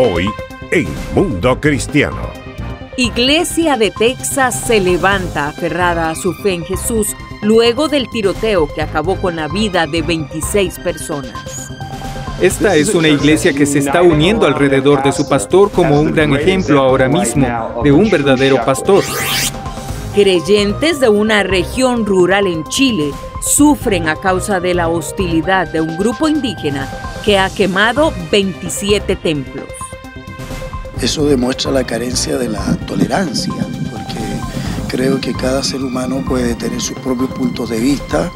Hoy en Mundo Cristiano. Iglesia de Texas se levanta aferrada a su fe en Jesús luego del tiroteo que acabó con la vida de 26 personas. Esta es una iglesia que se está uniendo alrededor de su pastor como un gran ejemplo ahora mismo de un verdadero pastor. Creyentes de una región rural en Chile sufren a causa de la hostilidad de un grupo indígena que ha quemado 27 templos. Eso demuestra la carencia de la tolerancia, porque creo que cada ser humano puede tener sus propios puntos de vista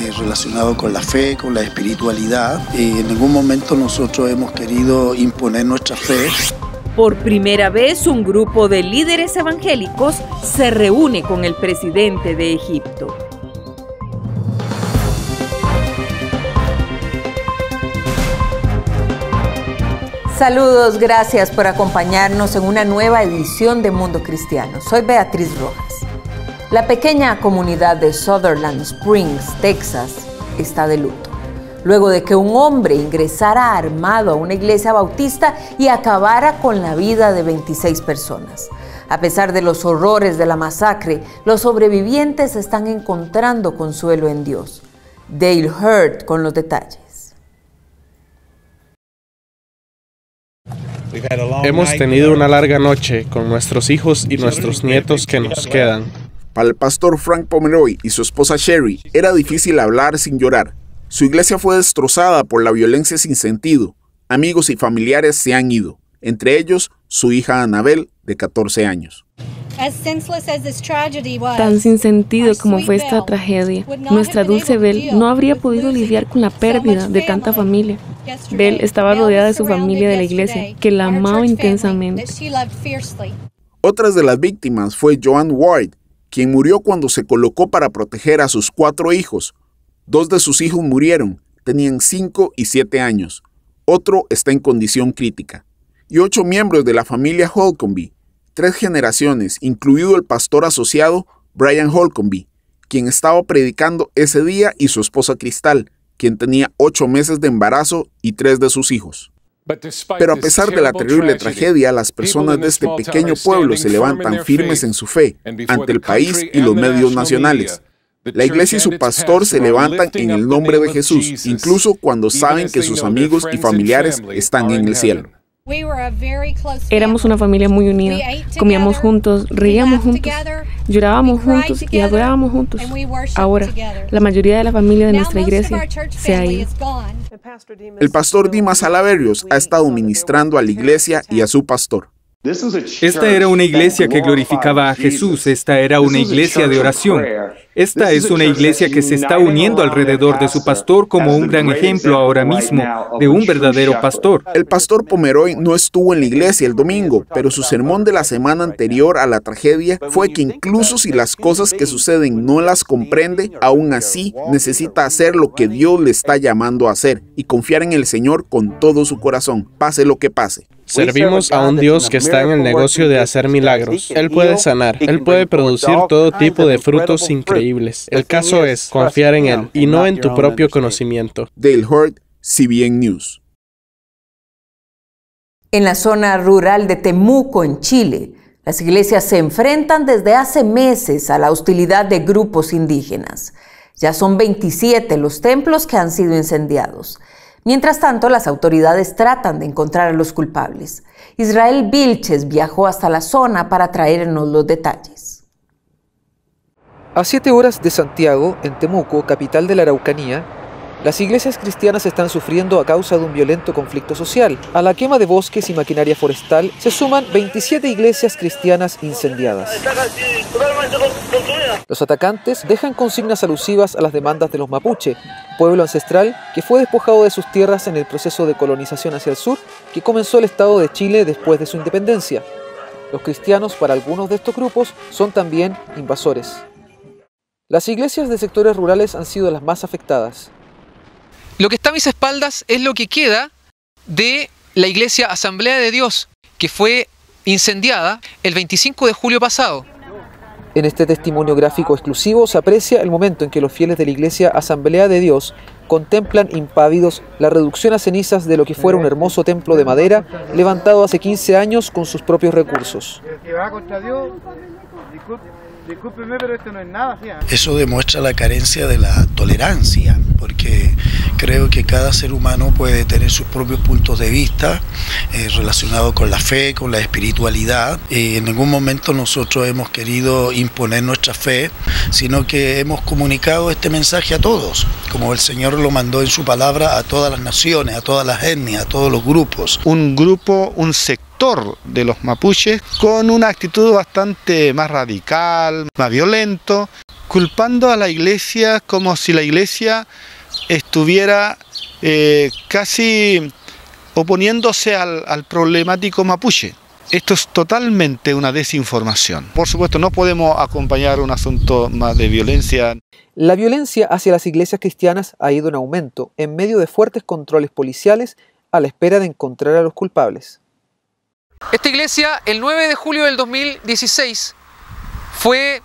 eh, relacionados con la fe, con la espiritualidad, y en ningún momento nosotros hemos querido imponer nuestra fe. Por primera vez, un grupo de líderes evangélicos se reúne con el presidente de Egipto. Saludos, gracias por acompañarnos en una nueva edición de Mundo Cristiano. Soy Beatriz Rojas. La pequeña comunidad de Sutherland Springs, Texas, está de luto, luego de que un hombre ingresara armado a una iglesia bautista y acabara con la vida de 26 personas. A pesar de los horrores de la masacre, los sobrevivientes están encontrando consuelo en Dios. Dale Hurt con los detalles. Hemos tenido una larga noche con nuestros hijos y nuestros nietos que nos quedan. Para el pastor Frank Pomeroy y su esposa Sherry era difícil hablar sin llorar. Su iglesia fue destrozada por la violencia sin sentido. Amigos y familiares se han ido, entre ellos su hija Anabel, de 14 años. Tan sin sentido como fue esta tragedia, nuestra dulce Belle no habría podido lidiar con la pérdida de tanta familia. Belle estaba rodeada de su familia de la iglesia, que la amaba intensamente. Otras de las víctimas fue Joan Ward, quien murió cuando se colocó para proteger a sus cuatro hijos. Dos de sus hijos murieron, tenían cinco y siete años. Otro está en condición crítica. Y ocho miembros de la familia Holcomby, tres generaciones, incluido el pastor asociado Brian Holcomby, quien estaba predicando ese día, y su esposa Cristal, quien tenía ocho meses de embarazo y tres de sus hijos. Pero a pesar de la terrible tragedia, las personas de este pequeño pueblo se levantan firmes en su fe ante el país y los medios nacionales. La iglesia y su pastor se levantan en el nombre de Jesús, incluso cuando saben que sus amigos y familiares están en el cielo. Éramos una familia muy unida. Comíamos juntos, reíamos juntos, llorábamos juntos y adorábamos juntos. Ahora, la mayoría de la familia de nuestra iglesia se ha ido. El pastor Dimas Salaverios ha estado ministrando a la iglesia y a su pastor. Esta era una iglesia que glorificaba a Jesús, esta era una iglesia de oración. Esta es una iglesia que se está uniendo alrededor de su pastor como un gran ejemplo ahora mismo de un verdadero pastor. El pastor Pomeroy no estuvo en la iglesia el domingo, pero su sermón de la semana anterior a la tragedia fue que incluso si las cosas que suceden no las comprende, aún así necesita hacer lo que Dios le está llamando a hacer y confiar en el Señor con todo su corazón, pase lo que pase. Servimos a un Dios que está en el negocio de hacer milagros. Él puede sanar, Él puede producir todo tipo de frutos increíbles. El caso es confiar en Él y no en tu propio conocimiento. Dale Hurt, CBN News. En la zona rural de Temuco, en Chile, las iglesias se enfrentan desde hace meses a la hostilidad de grupos indígenas. Ya son 27 los templos que han sido incendiados. Mientras tanto, las autoridades tratan de encontrar a los culpables. Israel Vilches viajó hasta la zona para traernos los detalles. A siete horas de Santiago, en Temuco, capital de la Araucanía, las iglesias cristianas están sufriendo a causa de un violento conflicto social. A la quema de bosques y maquinaria forestal se suman 27 iglesias cristianas incendiadas. Los atacantes dejan consignas alusivas a las demandas de los mapuche, pueblo ancestral que fue despojado de sus tierras en el proceso de colonización hacia el sur que comenzó el Estado de Chile después de su independencia. Los cristianos para algunos de estos grupos son también invasores. Las iglesias de sectores rurales han sido las más afectadas. Lo que está a mis espaldas es lo que queda de la iglesia Asamblea de Dios, que fue incendiada el 25 de julio pasado. En este testimonio gráfico exclusivo se aprecia el momento en que los fieles de la Iglesia Asamblea de Dios contemplan impávidos la reducción a cenizas de lo que fuera un hermoso templo de madera levantado hace 15 años con sus propios recursos. Eso demuestra la carencia de la tolerancia, porque creo que cada ser humano puede tener sus propios puntos de vista eh, relacionados con la fe, con la espiritualidad. Y en ningún momento nosotros hemos querido imponer nuestra fe, sino que hemos comunicado este mensaje a todos, como el Señor lo mandó en su palabra a todas las naciones, a todas las etnias, a todos los grupos. Un grupo, un sector de los mapuches con una actitud bastante más radical, más violento, culpando a la iglesia como si la iglesia estuviera eh, casi oponiéndose al, al problemático mapuche. Esto es totalmente una desinformación. Por supuesto, no podemos acompañar un asunto más de violencia. La violencia hacia las iglesias cristianas ha ido en aumento en medio de fuertes controles policiales a la espera de encontrar a los culpables. Esta iglesia, el 9 de julio del 2016, fue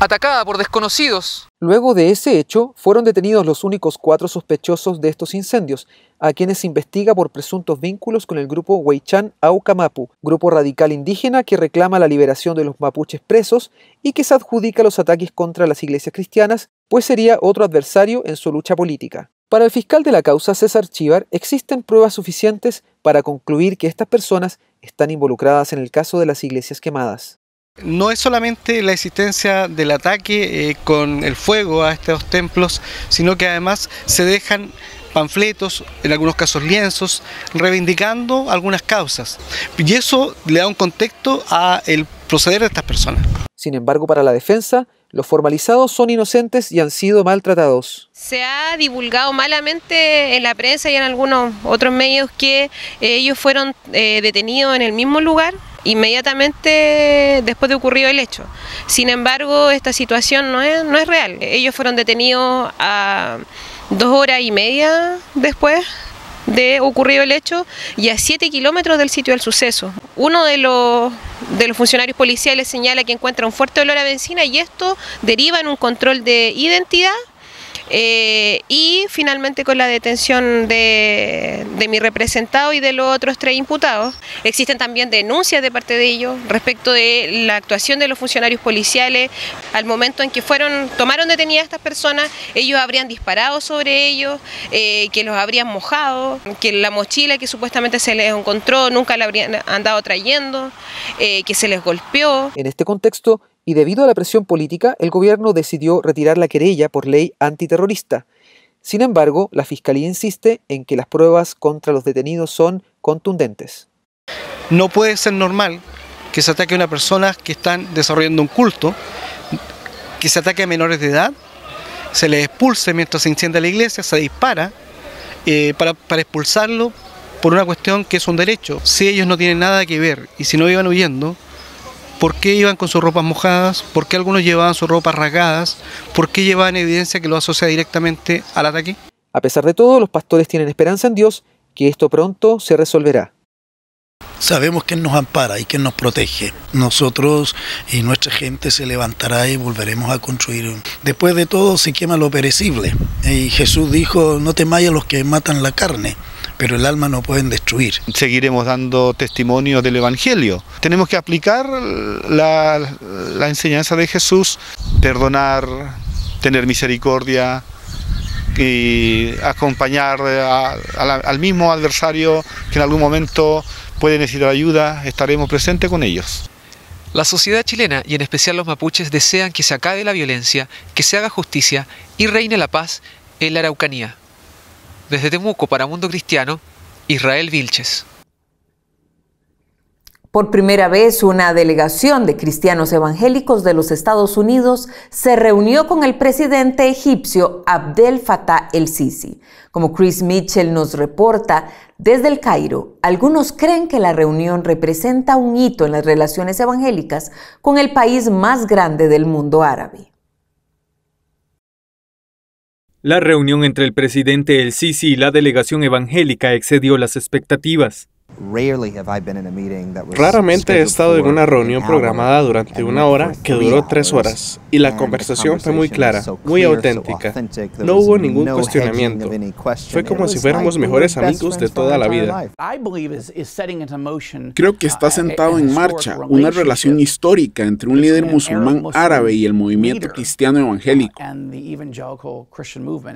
atacada por desconocidos. Luego de ese hecho, fueron detenidos los únicos cuatro sospechosos de estos incendios, a quienes se investiga por presuntos vínculos con el grupo Huaychan Aucamapu, grupo radical indígena que reclama la liberación de los mapuches presos y que se adjudica los ataques contra las iglesias cristianas, pues sería otro adversario en su lucha política. Para el fiscal de la causa, César Chivar, existen pruebas suficientes para concluir que estas personas están involucradas en el caso de las iglesias quemadas. No es solamente la existencia del ataque eh, con el fuego a estos templos, sino que además se dejan panfletos, en algunos casos lienzos, reivindicando algunas causas. Y eso le da un contexto a el proceder de estas personas. Sin embargo, para la defensa, los formalizados son inocentes y han sido maltratados. Se ha divulgado malamente en la prensa y en algunos otros medios que eh, ellos fueron eh, detenidos en el mismo lugar inmediatamente después de ocurrido el hecho. Sin embargo, esta situación no es, no es real. Ellos fueron detenidos a dos horas y media después de ocurrido el hecho y a 7 kilómetros del sitio del suceso. Uno de los, de los funcionarios policiales señala que encuentra un fuerte olor a benzina y esto deriva en un control de identidad eh, y finalmente con la detención de, mi representado y de los otros tres imputados. Existen también denuncias de parte de ellos respecto de la actuación de los funcionarios policiales. Al momento en que fueron tomaron detenidas a estas personas, ellos habrían disparado sobre ellos, eh, que los habrían mojado, que la mochila que supuestamente se les encontró nunca la habrían andado trayendo, eh, que se les golpeó. En este contexto, y debido a la presión política, el gobierno decidió retirar la querella por ley antiterrorista. Sin embargo, la Fiscalía insiste en que las pruebas contra los detenidos son contundentes. No puede ser normal que se ataque a una persona que están desarrollando un culto, que se ataque a menores de edad, se les expulse mientras se incendia la iglesia, se dispara eh, para, para expulsarlo por una cuestión que es un derecho. Si ellos no tienen nada que ver y si no iban huyendo, ¿Por qué iban con sus ropas mojadas? ¿Por qué algunos llevaban sus ropas rasgadas? ¿Por qué llevaban evidencia que lo asocia directamente al ataque? A pesar de todo, los pastores tienen esperanza en Dios que esto pronto se resolverá. Sabemos que nos ampara y que nos protege. Nosotros y nuestra gente se levantará y volveremos a construir. Después de todo se quema lo perecible. Y Jesús dijo, no temáis a los que matan la carne, pero el alma no pueden destruir. Seguiremos dando testimonio del Evangelio. Tenemos que aplicar la, enseñanza de Jesús, perdonar, tener misericordia, y acompañar al mismo adversario que en algún momento puede necesitar ayuda, estaremos presentes con ellos. La sociedad chilena y en especial los mapuches desean que se acabe la violencia, que se haga justicia y reine la paz en la Araucanía. Desde Temuco para Mundo Cristiano, Israel Vilches. Por primera vez, una delegación de cristianos evangélicos de los Estados Unidos se reunió con el presidente egipcio Abdel Fattah el-Sisi. Como Chris Mitchell nos reporta, desde el Cairo, algunos creen que la reunión representa un hito en las relaciones evangélicas con el país más grande del mundo árabe. La reunión entre el presidente El Sisi y la delegación evangélica excedió las expectativas. Raramente he estado en una reunión programada durante una hora que duró tres horas y la conversación fue muy clara, muy auténtica. No hubo ningún cuestionamiento. Fue como si fuéramos mejores amigos de toda la vida. Creo que está sentado en marcha una relación histórica entre un líder musulmán árabe y el movimiento cristiano evangélico.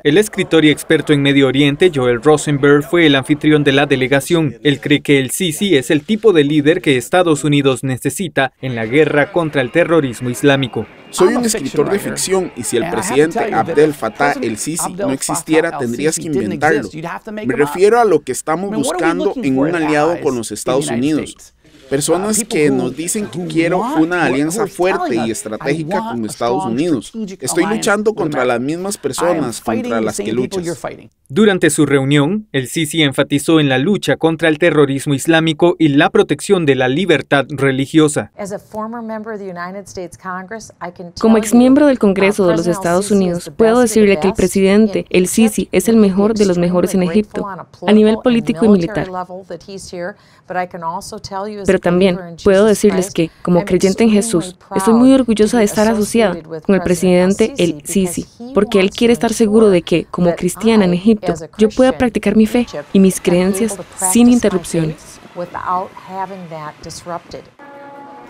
El escritor y experto en Medio Oriente, Joel Rosenberg, fue el anfitrión de la delegación. Él cree que el Sisi es el tipo de líder que Estados Unidos necesita en la guerra contra el terrorismo islámico. Soy un escritor de ficción y si el presidente Abdel Fattah el Sisi no existiera, tendrías que inventarlo. Me refiero a lo que estamos buscando en un aliado con los Estados Unidos. Personas que nos dicen que quiero una alianza fuerte y estratégica con Estados Unidos. Estoy luchando contra las mismas personas contra las que luchas. Durante su reunión, el Sisi enfatizó en la lucha contra el terrorismo islámico y la protección de la libertad religiosa. Como exmiembro del Congreso de los Estados Unidos, puedo decirle que el presidente, el Sisi, es el mejor de los mejores en Egipto, a nivel político y militar. Pero también puedo decirles que, como creyente en Jesús, estoy muy orgullosa de estar asociada con el presidente el Sisi, porque él quiere estar seguro de que, como cristiana en Egipto, yo pueda practicar mi fe y mis creencias sin interrupciones.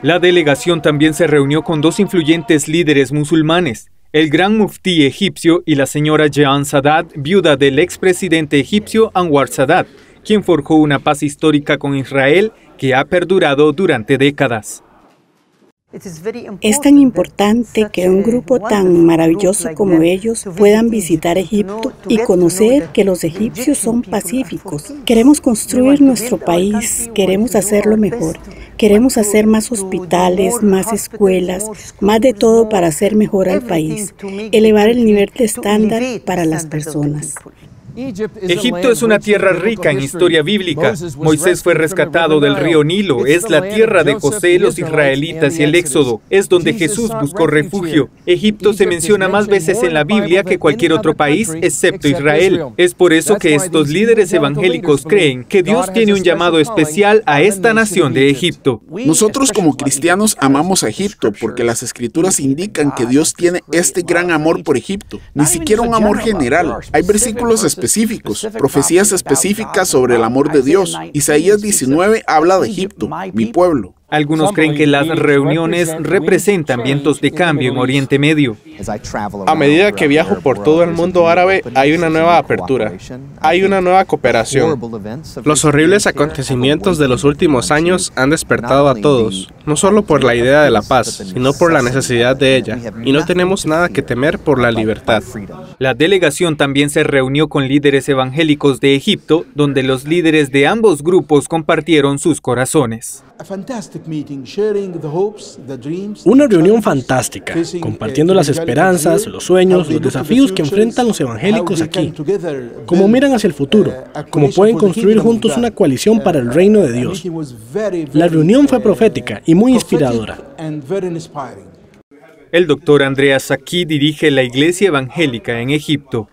La delegación también se reunió con dos influyentes líderes musulmanes, el gran muftí egipcio y la señora Jean Sadat, viuda del expresidente egipcio Anwar Sadat, quien forjó una paz histórica con Israel que ha perdurado durante décadas. Es tan importante que un grupo tan maravilloso como ellos puedan visitar Egipto y conocer que los egipcios son pacíficos. Queremos construir nuestro país, queremos hacerlo mejor. Queremos hacer más hospitales, más escuelas, más de todo para hacer mejor al país, elevar el nivel de estándar para las personas. Egipto es una tierra rica en historia bíblica. Moisés fue rescatado del río Nilo. Es la tierra de José, los israelitas y el Éxodo. Es donde Jesús buscó refugio. Egipto se menciona más veces en la Biblia que cualquier otro país, excepto Israel. Es por eso que estos líderes evangélicos creen que Dios tiene un llamado especial a esta nación de Egipto. Nosotros como cristianos amamos a Egipto porque las escrituras indican que Dios tiene este gran amor por Egipto. Ni siquiera un amor general. Hay versículos específicos específicos, profecías específicas sobre el amor de Dios. Isaías 19 habla de Egipto, mi pueblo. Algunos creen que las reuniones representan vientos de cambio en Oriente Medio. A medida que viajo por todo el mundo árabe, hay una nueva apertura, hay una nueva cooperación. Los horribles acontecimientos de los últimos años han despertado a todos, no solo por la idea de la paz, sino por la necesidad de ella, y no tenemos nada que temer por la libertad. La delegación también se reunió con líderes evangélicos de Egipto, donde los líderes de ambos grupos compartieron sus corazones. Una reunión fantástica, compartiendo las esperanzas, los sueños, los desafíos que enfrentan los evangélicos aquí, cómo miran hacia el futuro, cómo pueden construir juntos una coalición para el reino de Dios. La reunión fue profética y muy inspiradora. El doctor Andreas Saki dirige la iglesia evangélica en Egipto.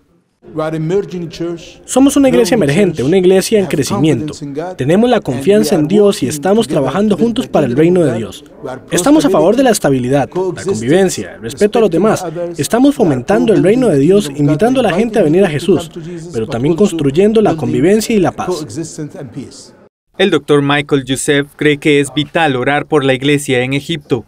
Somos una iglesia emergente, una iglesia en crecimiento. Tenemos la confianza en Dios y estamos trabajando juntos para el reino de Dios. Estamos a favor de la estabilidad, la convivencia, el respeto a los demás. Estamos fomentando el reino de Dios, invitando a la gente a venir a Jesús, pero también construyendo la convivencia y la paz. El doctor Michael Youssef cree que es vital orar por la iglesia en Egipto.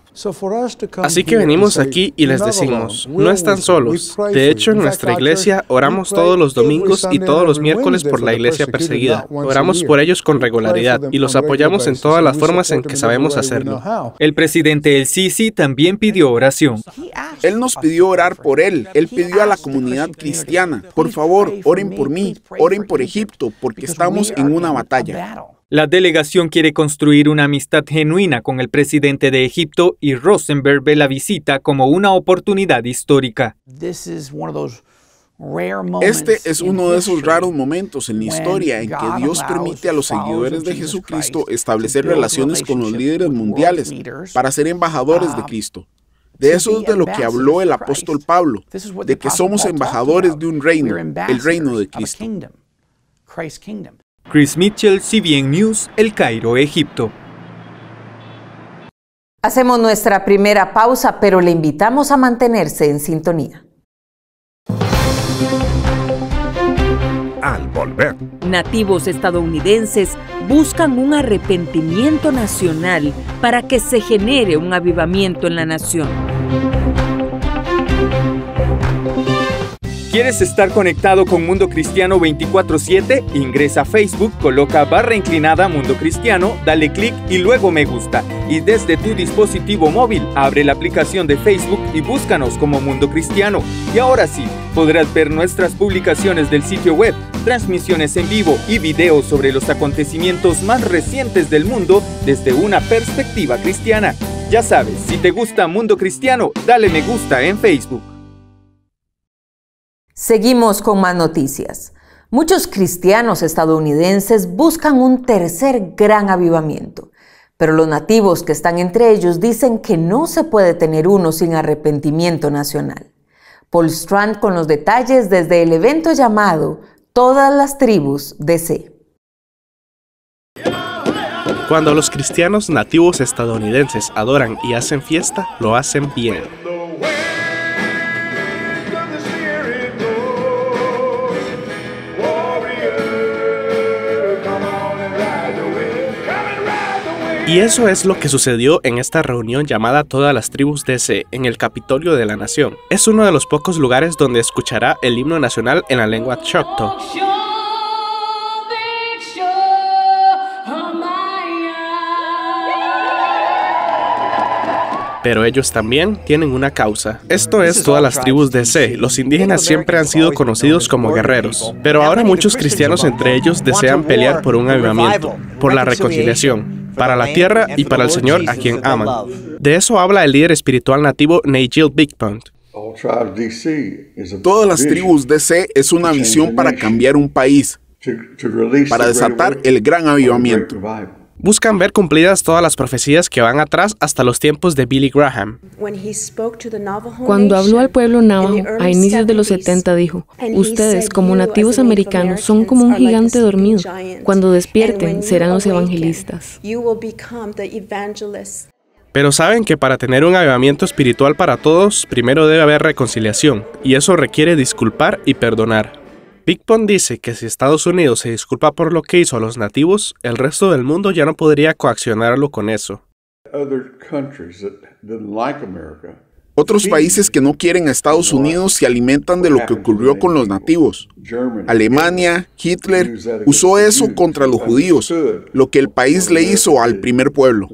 Así que venimos aquí y les decimos, no están solos. De hecho, en nuestra iglesia oramos todos los domingos y todos los miércoles por la iglesia perseguida. Oramos por ellos con regularidad y los apoyamos en todas las formas en que sabemos hacerlo. El presidente El Sisi también pidió oración. Él nos pidió orar por él. Él pidió a la comunidad cristiana, por favor, oren por mí, oren por Egipto, porque estamos en una batalla. La delegación quiere construir una amistad genuina con el presidente de Egipto y Rosenberg ve la visita como una oportunidad histórica. Este es uno de esos raros momentos en la historia en que Dios permite a los seguidores de Jesucristo establecer relaciones con los líderes mundiales para ser embajadores de Cristo. De eso es de lo que habló el apóstol Pablo, de que somos embajadores de un reino, el reino de Cristo. Chris Mitchell, CBN News, El Cairo, Egipto. Hacemos nuestra primera pausa, pero le invitamos a mantenerse en sintonía. Al volver. Nativos estadounidenses buscan un arrepentimiento nacional para que se genere un avivamiento en la nación. ¿Quieres estar conectado con Mundo Cristiano 24/7? Ingresa a Facebook, coloca barra inclinada Mundo Cristiano, dale clic y luego me gusta. Y desde tu dispositivo móvil, abre la aplicación de Facebook y búscanos como Mundo Cristiano. Y ahora sí, podrás ver nuestras publicaciones del sitio web, transmisiones en vivo y videos sobre los acontecimientos más recientes del mundo desde una perspectiva cristiana. Ya sabes, si te gusta Mundo Cristiano, dale me gusta en Facebook. Seguimos con más noticias. Muchos cristianos estadounidenses buscan un tercer gran avivamiento, pero los nativos que están entre ellos dicen que no se puede tener uno sin arrepentimiento nacional. Paul Strand con los detalles desde el evento llamado Todas las tribus de C. Cuando los cristianos nativos estadounidenses adoran y hacen fiesta, lo hacen bien. Y eso es lo que sucedió en esta reunión llamada Todas las Tribus DC en el Capitolio de la Nación. Es uno de los pocos lugares donde escuchará el himno nacional en la lengua Choctaw. pero ellos también tienen una causa. Esto es todas las tribus de C. Los indígenas siempre han sido conocidos como guerreros, pero ahora muchos cristianos entre ellos desean pelear por un avivamiento, por la reconciliación, para la tierra y para el Señor a quien aman. De eso habla el líder espiritual nativo Nigel Bigpont. Todas las tribus de C es una visión para cambiar un país, para desatar el gran avivamiento buscan ver cumplidas todas las profecías que van atrás hasta los tiempos de Billy Graham. Cuando habló al pueblo navajo a inicios de los 70 dijo, ustedes como nativos americanos son como un gigante dormido. Cuando despierten serán los evangelistas. Pero saben que para tener un avivamiento espiritual para todos, primero debe haber reconciliación, y eso requiere disculpar y perdonar. Big dice que si Estados Unidos se disculpa por lo que hizo a los nativos, el resto del mundo ya no podría coaccionarlo con eso. Otros países que no quieren a Estados Unidos se alimentan de lo que ocurrió con los nativos. Alemania, Hitler, usó eso contra los judíos, lo que el país le hizo al primer pueblo.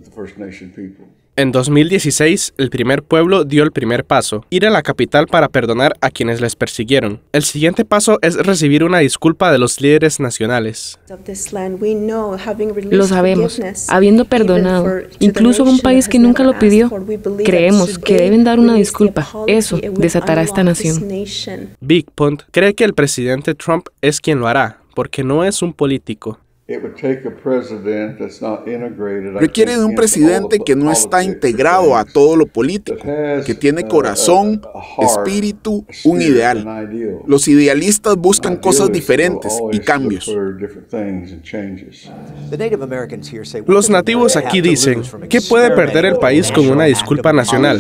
En 2016, el primer pueblo dio el primer paso, ir a la capital para perdonar a quienes les persiguieron. El siguiente paso es recibir una disculpa de los líderes nacionales. Lo sabemos, habiendo perdonado, incluso a un país que nunca lo pidió. Creemos que deben dar una disculpa. Eso desatará esta nación. Big Pond cree que el presidente Trump es quien lo hará, porque no es un político. Requiere de un presidente que no está integrado a todo lo político, que tiene corazón, espíritu, un ideal. Los idealistas buscan cosas diferentes y cambios. Los nativos aquí dicen, ¿qué puede perder el país con una disculpa nacional?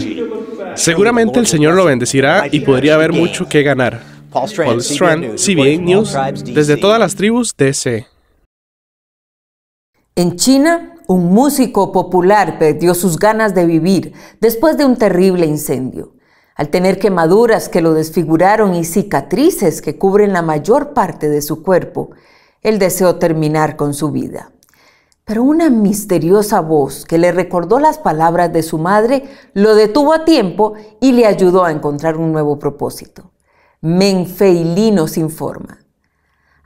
Seguramente el Señor lo bendecirá y podría haber mucho que ganar. Paul Strand, CBN News, desde todas las tribus DC. En China, un músico popular perdió sus ganas de vivir después de un terrible incendio. Al tener quemaduras que lo desfiguraron y cicatrices que cubren la mayor parte de su cuerpo, él deseó terminar con su vida. Pero una misteriosa voz que le recordó las palabras de su madre lo detuvo a tiempo y le ayudó a encontrar un nuevo propósito. Menfeili nos informa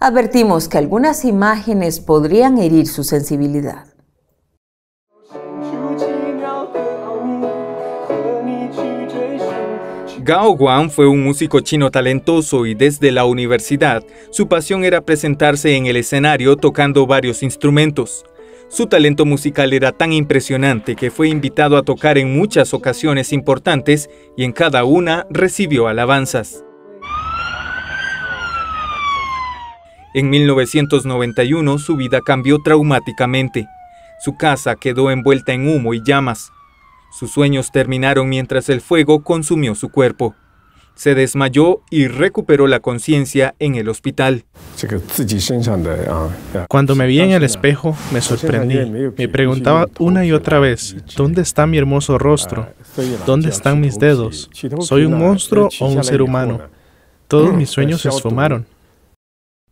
advertimos que algunas imágenes podrían herir su sensibilidad. Gao Guan fue un músico chino talentoso y desde la universidad su pasión era presentarse en el escenario tocando varios instrumentos. Su talento musical era tan impresionante que fue invitado a tocar en muchas ocasiones importantes y en cada una recibió alabanzas. En 1991 su vida cambió traumáticamente. Su casa quedó envuelta en humo y llamas. Sus sueños terminaron mientras el fuego consumió su cuerpo. Se desmayó y recuperó la conciencia en el hospital. Cuando me vi en el espejo, me sorprendí. Me preguntaba una y otra vez, ¿dónde está mi hermoso rostro? ¿Dónde están mis dedos? ¿Soy un monstruo o un ser humano? Todos mis sueños se esfumaron.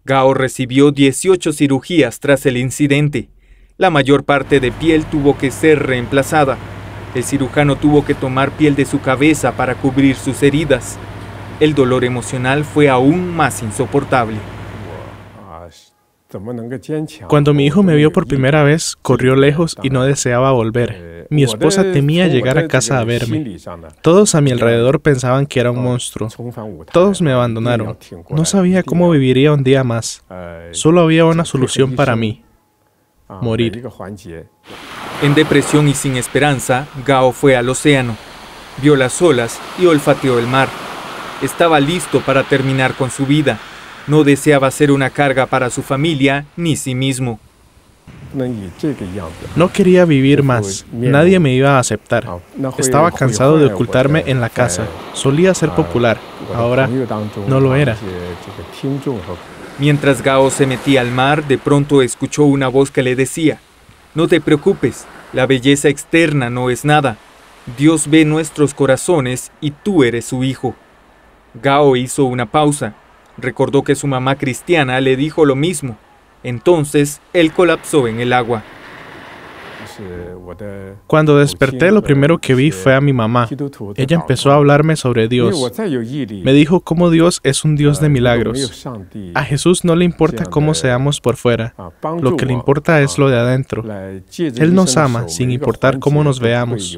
Gao recibió 18 cirugías tras el incidente. La mayor parte de piel tuvo que ser reemplazada. El cirujano tuvo que tomar piel de su cabeza para cubrir sus heridas. El dolor emocional fue aún más insoportable. Cuando mi hijo me vio por primera vez, corrió lejos y no deseaba volver. Mi esposa temía llegar a casa a verme. Todos a mi alrededor pensaban que era un monstruo. Todos me abandonaron. No sabía cómo viviría un día más. Solo había una solución para mí. Morir. En depresión y sin esperanza, Gao fue al océano. Vio las olas y olfateó el mar. Estaba listo para terminar con su vida. No deseaba ser una carga para su familia ni sí mismo. No quería vivir más. Nadie me iba a aceptar. Estaba cansado de ocultarme en la casa. Solía ser popular. Ahora no lo era. Mientras Gao se metía al mar, de pronto escuchó una voz que le decía, No te preocupes, la belleza externa no es nada. Dios ve nuestros corazones y tú eres su hijo. Gao hizo una pausa Recordó que su mamá cristiana le dijo lo mismo. Entonces, él colapsó en el agua. Cuando desperté, lo primero que vi fue a mi mamá. Ella empezó a hablarme sobre Dios. Me dijo cómo Dios es un Dios de milagros. A Jesús no le importa cómo seamos por fuera. Lo que le importa es lo de adentro. Él nos ama sin importar cómo nos veamos.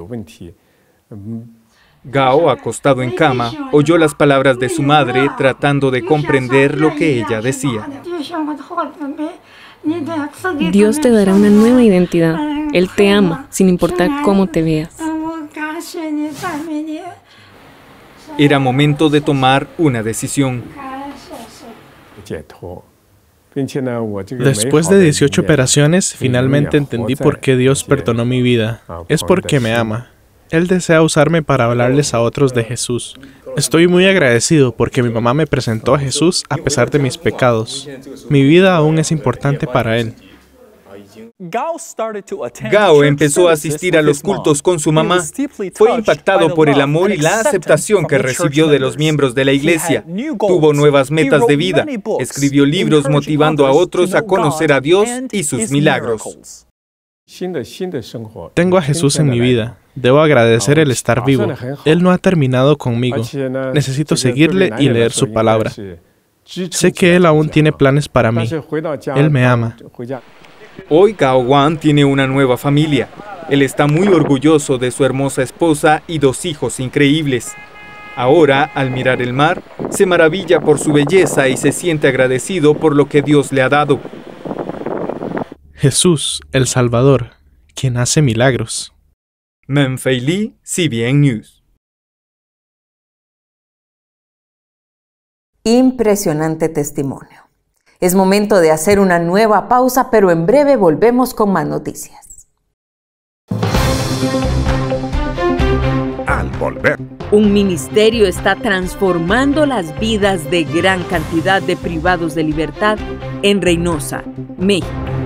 Gao, acostado en cama, oyó las palabras de su madre tratando de comprender lo que ella decía. Dios te dará una nueva identidad. Él te ama, sin importar cómo te veas. Era momento de tomar una decisión. Después de 18 operaciones, finalmente entendí por qué Dios perdonó mi vida. Es porque me ama. Él desea usarme para hablarles a otros de Jesús. Estoy muy agradecido porque mi mamá me presentó a Jesús a pesar de mis pecados. Mi vida aún es importante para Él. Gao empezó a asistir a los cultos con su mamá. Fue impactado por el amor y la aceptación que recibió de los miembros de la iglesia. Tuvo nuevas metas de vida. Escribió libros motivando a otros a conocer a Dios y sus milagros. Tengo a Jesús en mi vida. Debo agradecer el estar vivo. Él no ha terminado conmigo. Necesito seguirle y leer su palabra. Sé que Él aún tiene planes para mí. Él me ama. Hoy Gao Wan tiene una nueva familia. Él está muy orgulloso de su hermosa esposa y dos hijos increíbles. Ahora, al mirar el mar, se maravilla por su belleza y se siente agradecido por lo que Dios le ha dado. Jesús, el Salvador, quien hace milagros. Menfei Li, CBN News. Impresionante testimonio. Es momento de hacer una nueva pausa, pero en breve volvemos con más noticias. Al volver. Un ministerio está transformando las vidas de gran cantidad de privados de libertad en Reynosa, México.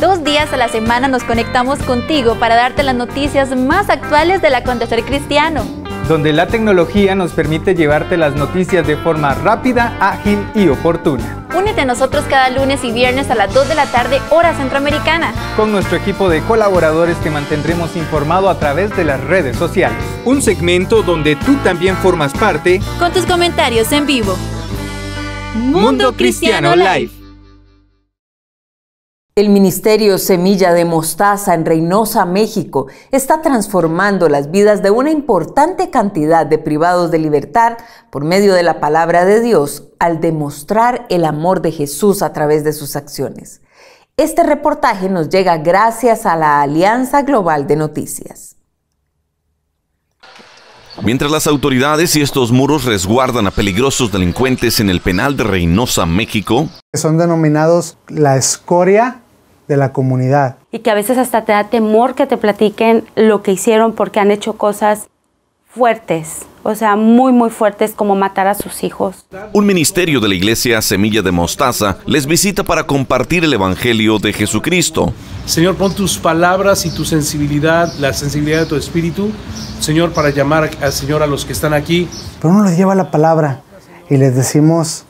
Dos días a la semana nos conectamos contigo para darte las noticias más actuales del acontecer cristiano. Donde la tecnología nos permite llevarte las noticias de forma rápida, ágil y oportuna. Únete a nosotros cada lunes y viernes a las 2 de la tarde, hora centroamericana. Con nuestro equipo de colaboradores te mantendremos informado a través de las redes sociales. Un segmento donde tú también formas parte. Con tus comentarios en vivo. Mundo, Cristiano Live. El Ministerio Semilla de Mostaza en Reynosa, México, está transformando las vidas de una importante cantidad de privados de libertad por medio de la palabra de Dios al demostrar el amor de Jesús a través de sus acciones. Este reportaje nos llega gracias a la Alianza Global de Noticias. Mientras las autoridades y estos muros resguardan a peligrosos delincuentes en el penal de Reynosa, México, son denominados la escoria de la comunidad. Y que a veces hasta te da temor que te platiquen lo que hicieron porque han hecho cosas fuertes, o sea, muy, muy fuertes como matar a sus hijos. Un ministerio de la iglesia Semilla de Mostaza les visita para compartir el Evangelio de Jesucristo. Señor, pon tus palabras y tu sensibilidad, la sensibilidad de tu espíritu, Señor, para llamar al Señor a los que están aquí. Pero uno les lleva la palabra y les decimos,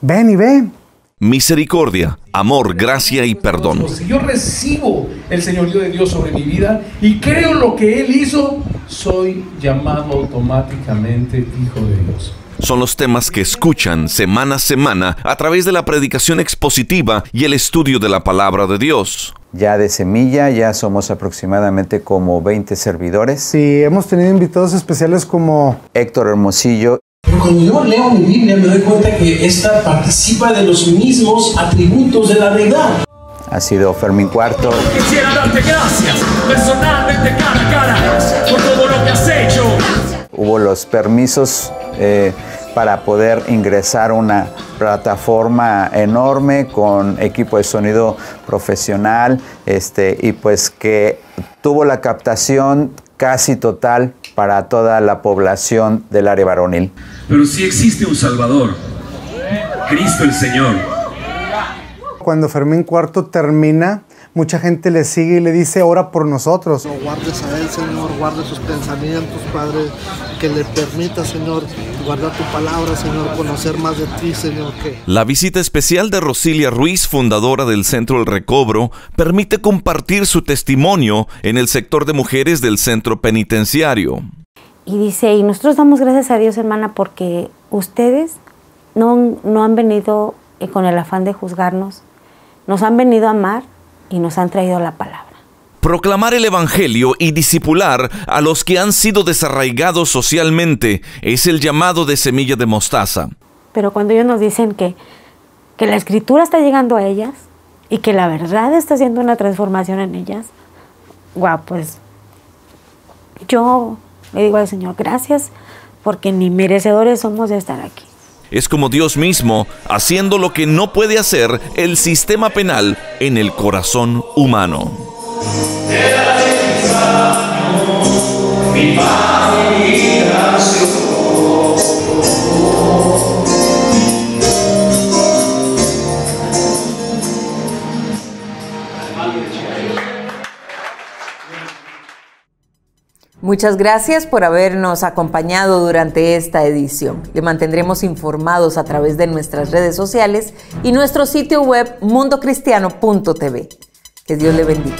ven y ven. Misericordia, amor, gracia y perdón. Si yo recibo el señorío de Dios sobre mi vida y creo lo que Él hizo, soy llamado automáticamente hijo de Dios. Son los temas que escuchan semana a semana a través de la predicación expositiva y el estudio de la palabra de Dios. Ya de semilla, ya somos aproximadamente como 20 servidores. Sí, hemos tenido invitados especiales como Héctor Hermosillo cuando yo leo mi Biblia me doy cuenta que esta participa de los mismos atributos de la verdad. Ha sido Fermín Cuarto. Quisiera darte gracias, personalmente cara a cara, por todo lo que has hecho. Hubo los permisos eh, para poder ingresar a una plataforma enorme con equipo de sonido profesional este, y pues que tuvo la captación casi total para toda la población del área varonil. Pero sí existe un Salvador, Cristo el Señor. Cuando Fermín Cuarto termina, mucha gente le sigue y le dice, ora por nosotros. No guardes a él, Señor, guarde sus pensamientos, Padre, que le permita, Señor, guardar tu palabra, Señor, conocer más de ti, Señor. Que... La visita especial de Rosilia Ruiz, fundadora del Centro El Recobro, permite compartir su testimonio en el sector de mujeres del centro penitenciario. Y dice, y nosotros damos gracias a Dios, hermana, porque ustedes no, no han venido eh, con el afán de juzgarnos, nos han venido a amar y nos han traído la palabra. Proclamar el Evangelio y disipular a los que han sido desarraigados socialmente es el llamado de semilla de mostaza. Pero cuando ellos nos dicen que, que la escritura está llegando a ellas y que la verdad está haciendo una transformación en ellas, guau, pues yo le digo al Señor, gracias, porque ni merecedores somos de estar aquí. Es como Dios mismo haciendo lo que no puede hacer el sistema penal en el corazón humano. Muchas gracias por habernos acompañado durante esta edición. Le mantendremos informados a través de nuestras redes sociales y nuestro sitio web mundocristiano.tv. Que Dios le bendiga.